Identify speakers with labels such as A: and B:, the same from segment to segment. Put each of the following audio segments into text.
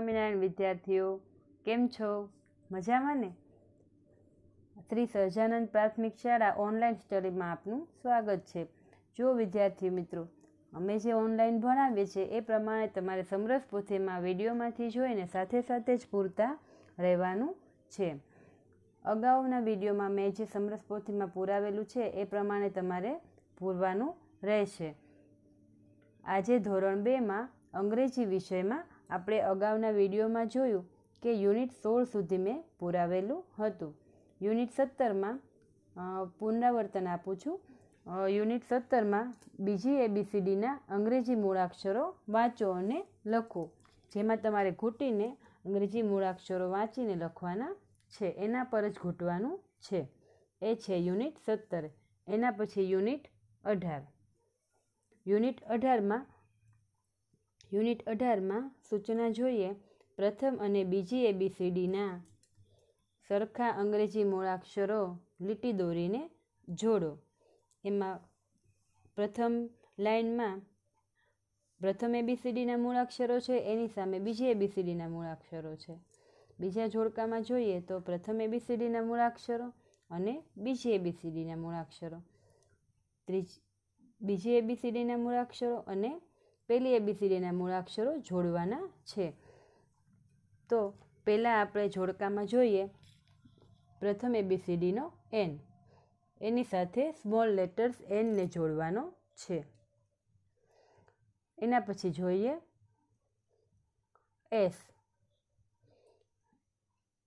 A: સ્વામિનારાયણ વિદ્યાર્થીઓ, કેમ છો? મજામાં ને? શ્રી સહજાનંદ પ્રાથમિક શાળા ઓનલાઈન સ્ટડીમાં આપનું સ્વાગત છે. જો વિદ્યાર્થી મિત્રો, અમે જે ઓનલાઈન ભણાવીએ છીએ એ પ્રમાણે તમારે સમરસ પોથીમાં વિડીયોમાંથી જોઈને સાથે સાથે જ પૂરતા રહેવાનું છે. અગાઉના વિડીયોમાં મેં જે સમરસ પોથીમાં પુરાવેલું છે એ પ્રમાણે તમારે પૂરવાનું રહેશે. આજે ધોરણ બેમાં અંગ્રેજી વિષયમાં આપણે અગાઉના વિડીયોમાં જોયું કે યુનિટ સોળ સુધી મેં પુરાવેલું હતું. યુનિટ સત્તરમાં પુનરાવર્તન આપું છું. યુનિટ સત્તરમાં બીજી એબીસીડીના અંગ્રેજી મૂળાક્ષરો વાંચો અને લખો, જેમાં તમારે ઘૂંટીને અંગ્રેજી મૂળાક્ષરો વાંચીને લખવાના છે. એના પર જ ઘૂંટવાનું છે. એ છે યુનિટ સત્તર. એના પછી યુનિટ અઢાર. યુનિટ અઢારમાં યુનિટ અઢારમાં સૂચના જોઈએ, પ્રથમ અને બીજી એબીસીડીના સરખા અંગ્રેજી મૂળાક્ષરો લીટી દોરીને જોડો. એમાં પ્રથમ લાઇનમાં પ્રથમ એબીસીડીના મૂળાક્ષરો છે, એની સામે બીજી એબીસીડીના મૂળાક્ષરો છે. બીજા જોડકામાં જોઈએ તો પ્રથમ એબીસીડીના મૂળાક્ષરો અને બીજી એબીસીડીના મૂળાક્ષરો. ત્રીજ, બીજી એબીસીડીના મૂળાક્ષરો અને પહેલી એબીસીડીના મૂળાક્ષરો જોડવાના છે. તો પહેલાં આપણે જોડકામાં જોઈએ પ્રથમ એબીસીડીનો એન. એની સાથે સ્મોલ લેટર્સ એનને જોડવાનો છે. એના પછી જોઈએ એસ.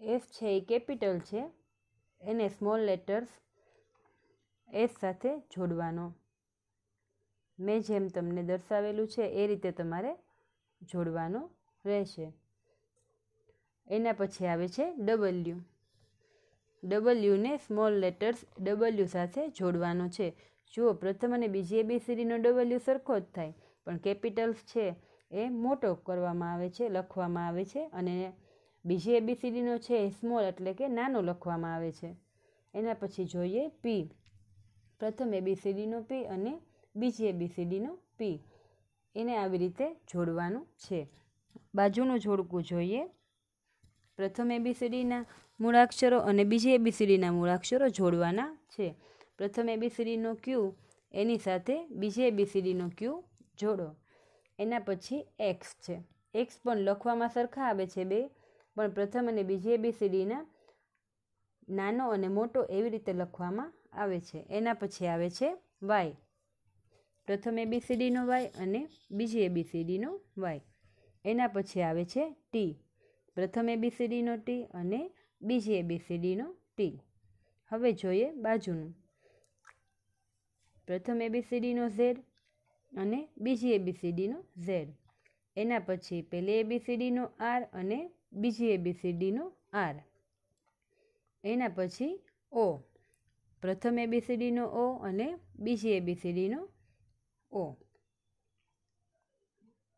A: એસ છે એ કેપિટલ છે. એને સ્મોલ લેટર્સ એસ સાથે જોડવાનો મેં જેમ તમને દર્શાવેલું છે, એ રીતે તમારે જોડવાનો રહેશે. એના પછી આવે છે ડબલ્યુ ડબલ્યુને સ્મોલ લેટર્સ ડબલ્યુ સાથે જોડવાનો છે. જુઓ, પ્રથમ અને બીજી એબીસીડીનો ડબલ્યુ સરખો જ થાય, પણ કેપિટલ્સ છે એ મોટો કરવામાં આવે છે, લખવામાં આવે છે, અને બીજી એબીસીડીનો છે એ સ્મોલ એટલે કે નાનો લખવામાં આવે છે. એના પછી જોઈએ પી પ્રથમ એબીસીડીનો પી અને બીજી એબીસીડીનો પી એને આવી રીતે જોડવાનું છે. બાજુનું જોડકું જોઈએ. પ્રથમ એબીસીડીના મૂળાક્ષરો અને બીજી એબીસીડીના મૂળાક્ષરો જોડવાના છે. પ્રથમ એબીસીડીનો ક્યુ એની સાથે બીજી એબીસીડીનો ક્યુ જોડો. એના પછી એક્સ છે. એક્સ પણ લખવામાં સરખા આવે છે બે, પણ પ્રથમ અને બીજી એબીસીડીના નાનો અને મોટો એવી રીતે લખવામાં આવે છે. એના પછી આવે છે વાય પ્રથમ એબીસીડીનો વાય અને બીજી એબીસીડીનો વાય એના પછી આવે છે ટી પ્રથમ એબીસીડીનો ટી અને બીજી એબીસીડીનો ટી હવે જોઈએ બાજુનું પ્રથમ એબીસીડીનો ઝેડ અને બીજી એબીસીડીનો ઝેડ એના પછી પહેલી એબીસીડીનો આર અને બીજી એબીસીડીનો આર એના પછી ઓ પ્રથમ એબીસીડીનો ઓ અને બીજી એબીસીડીનો ઓ.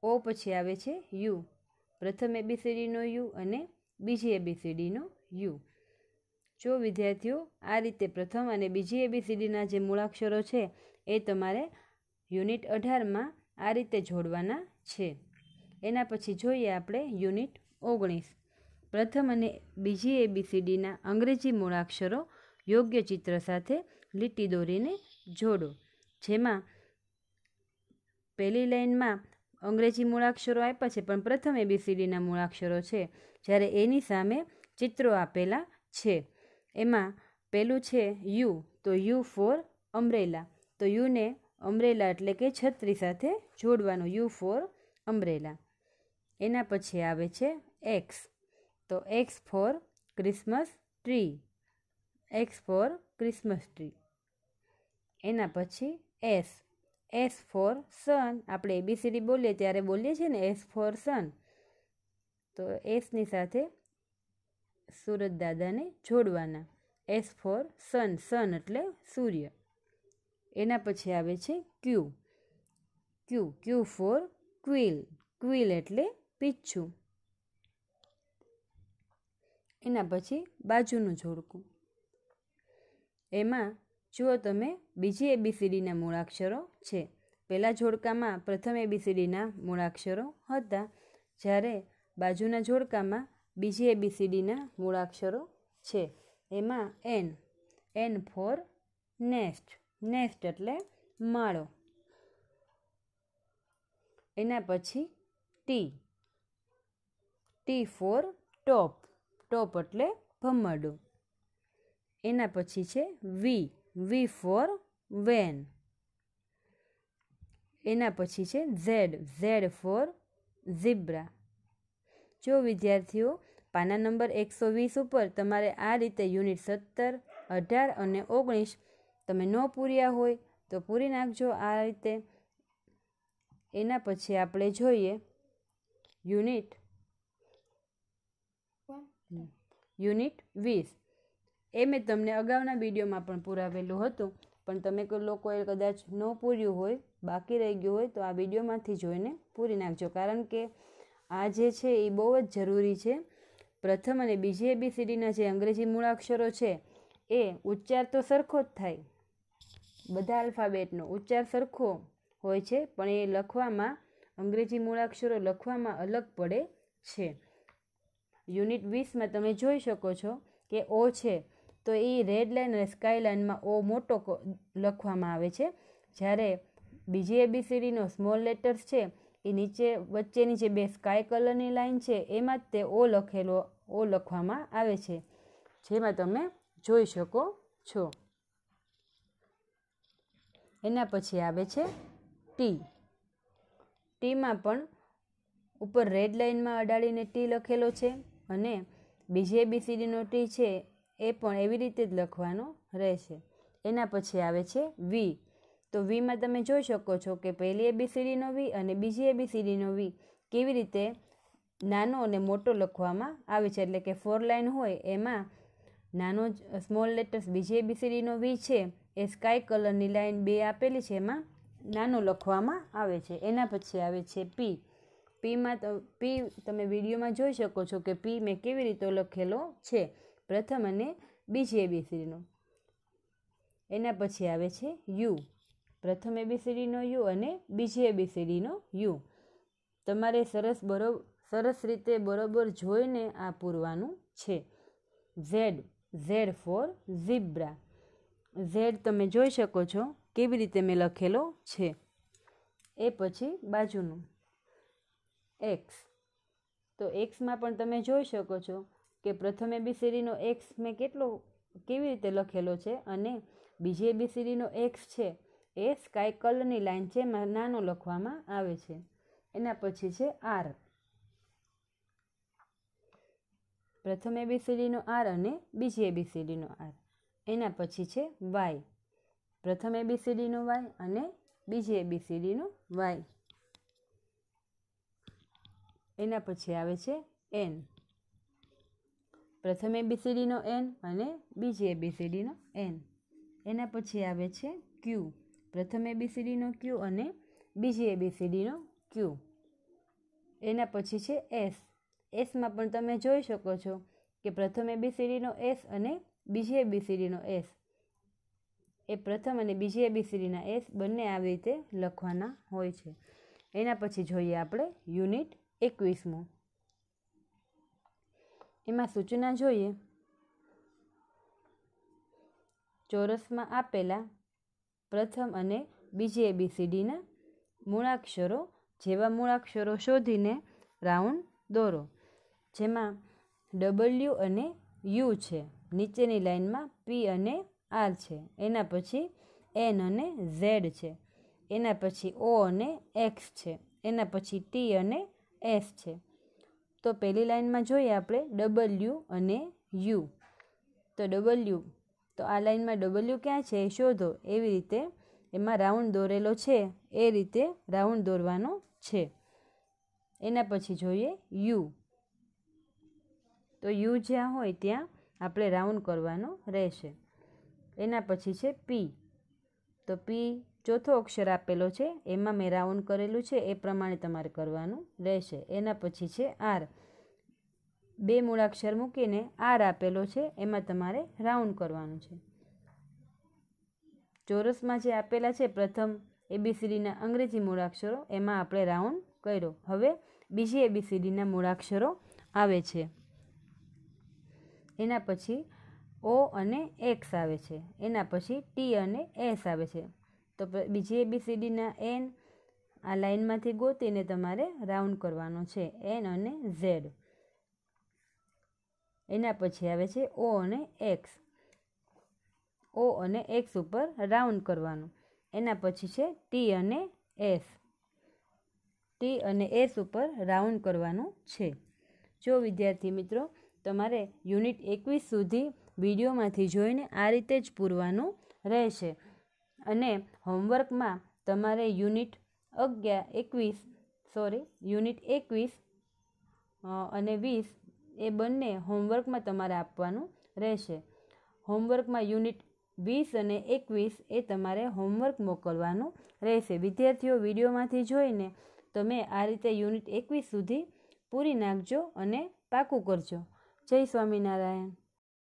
A: ઓ પછી આવે છે યુ. પ્રથમ એબીસીડીનો યુ અને બીજી એબીસીડીનો યુ. જો વિદ્યાર્થીઓ આ રીતે પ્રથમ અને બીજી એબીસીડીના જે મૂળાક્ષરો છે એ તમારે યુનિટ અઢારમાં આ રીતે જોડવાના છે. એના પછી જોઈએ આપણે યુનિટ ઓગણીસ. પ્રથમ અને બીજી એબીસીડીના અંગ્રેજી મૂળાક્ષરો યોગ્ય ચિત્ર સાથે લીટી દોરીને જોડો. જેમાં પહેલી લાઇનમાં અંગ્રેજી મૂળાક્ષરો આપ્યા છે, પણ પ્રથમ એબીસીડીના મૂળાક્ષરો છે, જ્યારે એની સામે ચિત્રો આપેલા છે. એમાં પહેલું છે યુ, તો યુ ફોર અમરેલા તો યુને અમરેલા એટલે કે છત્રી સાથે જોડવાનું, યુ ફોર અમરેલા એના પછી આવે છે એક્સ. તો X for Christmas tree. X for Christmas tree. એના પછી એસ. એસ ફોર સન આપણે એબીસીડી બોલીએ, ત્યારે બોલીએ છીએ ને એસ ફોર સન તો એસની સાથે સુરત દાદાને જોડવાના. એસ ફોર સન સન એટલે સૂર્ય. એના પછી આવે છે Q Q Q for quill quill એટલે પીછું એના પછી બાજુનું જોડકું. એમાં જુઓ તમે, બીજી એબીસીડીના મૂળાક્ષરો છે. પહેલાં જોડકામાં પ્રથમ એબીસીડીના મૂળાક્ષરો હતા. જ્યારે બાજુના જોડકામાં બીજી એબીસીડીના મૂળાક્ષરો છે. એમાં N N for nest nest એટલે માળો. એના પછી T T for top top એટલે ભમરડું. એના પછી છે વી વી ફોર વેન એના પછી છે ઝેડ ઝેડ ફોર ઝીબ્રા જો વિદ્યાર્થીઓ પાના નંબર એકસો વીસ ઉપર તમારે આ રીતે યુનિટ સત્તર અઢાર અને ઓગણીસ તમે ન પૂર્યા હોય તો પૂરી નાખજો આ રીતે. એના પછી આપણે જોઈએ યુનિટ. યુનિટ વીસ. એ મેં તમને અગાઉના વિડીયોમાં પણ પુરાવેલું હતું. પણ તમે લોકોએ કદાચ ન પૂર્યું હોય, બાકી રહી ગયું હોય, તો આ વિડીયોમાંથી જોઈને પૂરી નાખજો. કારણ કે આ જે છે એ બહુ જ જરૂરી છે. પ્રથમ અને બીજી એબીસીડીના જે અંગ્રેજી મૂળાક્ષરો છે, એ ઉચ્ચાર તો સરખો જ થાય. બધા આલ્ફાબેટનો ઉચ્ચાર સરખો હોય છે, પણ એ લખવામાં, અંગ્રેજી મૂળાક્ષરો લખવામાં અલગ પડે છે. યુનિટ વીસમાં તમે જોઈ શકો છો કે ઓ છે. તો એ રેડ લાઇન અને સ્કાય લાઇનમાં ઓ મોટો લખવામાં આવે છે. જ્યારે બીજી એબીસીડીનો સ્મોલ લેટર્સ છે, એ નીચે, વચ્ચેની જે બે સ્કાય કલરની લાઇન છે, એમાં જ તે ઓ લખેલો, ઓ લખવામાં આવે છે. જેમાં તમે જોઈ શકો છો. એના પછી આવે છે ટી ટીમાં પણ ઉપર રેડ લાઇનમાં અડાડીને ટી લખેલો છે અને બીજી એબીસીડીનો ટી છે એ પણ એવી રીતે જ લખવાનો રહેશે. એના પછી આવે છે વી તો વીમાં તમે જોઈ શકો છો કે પહેલી એબીસીડીનો વી અને બીજી એબીસીડીનો વી કેવી રીતે નાનો અને મોટો લખવામાં આવે છે. એટલે કે ફોર લાઇન હોય એમાં નાનો સ્મોલ લેટર્સ બીજી એબીસીડીનો વી છે, એ સ્કાય કલરની લાઇન બે આપેલી છે એમાં નાનો લખવામાં આવે છે. એના પછી આવે છે પી પીમાં તો પી તમે વિડીયોમાં જોઈ શકો છો કે પી મેં કેવી રીતે લખેલો છે. પ્રથમ અને બીજી એબીસીડીનો. એના પછી આવે છે યુ. પ્રથમ એબીસીડીનો યુ અને બીજી એબીસીડીનો યુ. તમારે સરસ બરોબર સરસ રીતે બરોબર જોઈને આ પૂરવાનું છે. Z. Z for zebra. Z તમે જોઈ શકો છો કેવી રીતે મેં લખેલો છે. એ પછી બાજુનું. એક્સ. તો એક્સમાં પણ તમે જોઈ શકો છો. કે પ્રથમ એબીસીડીનો એક્સ મેં કેટલો, કેવી રીતે લખેલો છે અને બીજી એબીસીડીનો એક્સ છે એ સ્કાય કલરની લાઇન છે, એમાં નાનો લખવામાં આવે છે. એના પછી છે આર પ્રથમ એબીસીડીનો આર અને બીજી એબીસીડીનો આર એના પછી છે વાય પ્રથમ એબીસીડીનો વાય અને બીજી એબીસીડીનો વાય એના પછી આવે છે એન પ્રથમ એબીસીડીનો એન અને બીજી એબીસીડીનો એન એના પછી આવે છે ક્યુ પ્રથમ એબીસીડીનો ક્યુ અને બીજી એબીસીડીનો ક્યુ એના પછી છે એસ એસમાં પણ તમે જોઈ શકો છો કે પ્રથમ એબીસીડીનો એસ અને બીજી એબીસીડીનો એસ એ પ્રથમ અને બીજી એબીસીડીના એસ બંને આવી રીતે લખવાના હોય છે. એના પછી જોઈએ આપણે યુનિટ એકવીસમું. એમાં સૂચના જોઈએ ચોરસમાં આપેલા પ્રથમ અને બીજી એબીસીડીના મૂળાક્ષરો જેવા મૂળાક્ષરો શોધીને રાઉન્ડ દોરો જેમાં ડબલ્યુ અને યુ છે નીચેની લાઇનમાં પી અને આર છે એના પછી એન અને ઝેડ છે એના પછી ઓ અને એક્સ છે એના પછી ટી અને એસ છે તો પહેલી લાઇનમાં જોઈએ આપણે ડબલ્યુ અને યુ તો ડબલ્યુ તો આ લાઇનમાં ડબલ્યુ ક્યાં છે? એ શોધો. એવી રીતે એમાં રાઉન્ડ દોરેલો છે. એ રીતે રાઉન્ડ દોરવાનો છે. એના પછી જોઈએ યુ તો યુ જ્યાં હોય ત્યાં આપણે રાઉન્ડ કરવાનો રહેશે. એના પછી છે પી તો પી ચોથો અક્ષર આપેલો છે, એમાં મેં રાઉન્ડ કરેલું છે, એ પ્રમાણે તમારે કરવાનું રહેશે. એના પછી છે આર. બે મૂળાક્ષર મૂકીને આર આપેલો છે, એમાં તમારે રાઉન્ડ કરવાનું છે. ચોરસમાં જે આપેલા છે, પ્રથમ એબીસીડીના અંગ્રેજી મૂળાક્ષરો, એમાં આપણે રાઉન્ડ કર્યો. હવે બીજી એબીસીડીના મૂળાક્ષરો આવે છે. એના પછી ઓ અને એક્સ આવે છે. એના પછી ટી અને એસ આવે છે. તો બીજી એબીસીડીના એન આ લાઇનમાંથી ગોતીને તમારે રાઉન્ડ કરવાનો છે. એન અને ઝેડ એના પછી આવે છે ઓ અને એક્સ ઓ અને એક્સ ઉપર રાઉન્ડ કરવાનું. એના પછી છે ટી અને એસ ટી અને એસ ઉપર રાઉન્ડ કરવાનું છે. જો વિદ્યાર્થી મિત્રો, તમારે યુનિટ એકવીસ સુધી વિડીયોમાંથી જોઈને આ રીતે જ પૂરવાનું રહેશે. અને હોમવર્કમાં તમારે યુનિટ અગિયાર, એકવીસ સોરી યુનિટ એકવીસ અને વીસ એ બંને હોમવર્કમાં તમારે આપવાનું રહેશે. હોમવર્કમાં યુનિટ વીસ અને એકવીસ એ તમારે હોમવર્ક મોકલવાનું રહેશે. વિદ્યાર્થીઓ વિડીયોમાંથી જોઈને તમે આ રીતે યુનિટ એકવીસ સુધી પૂરી નાખજો અને પાકું કરજો. જય સ્વામિનારાયણ.